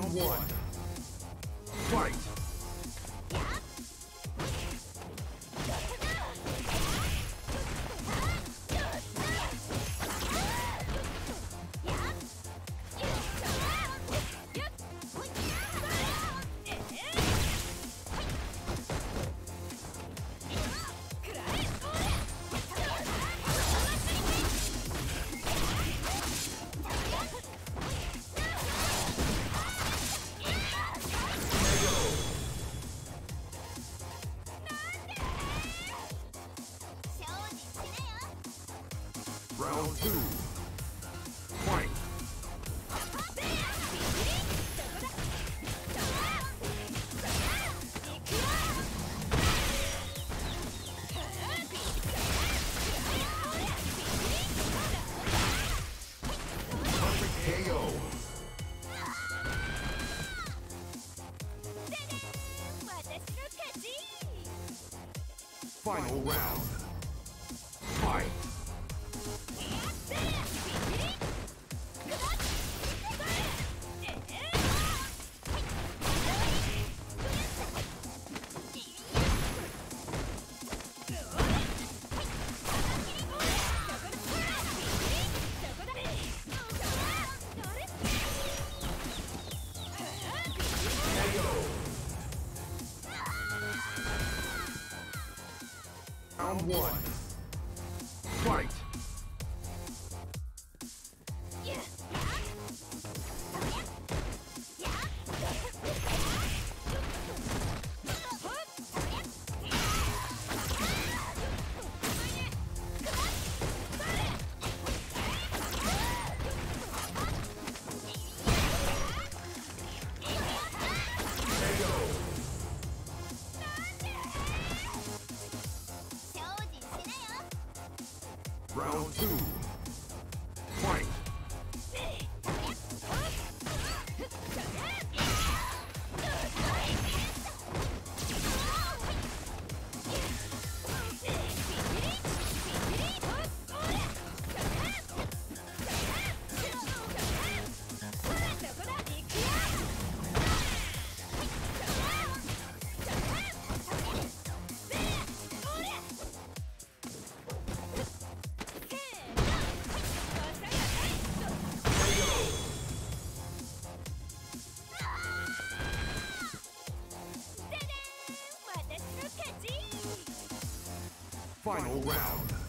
Round one. Fight! Round two. Fight! Perfect KO. Final round. Fight! Round one. Fight! Round two. Final round.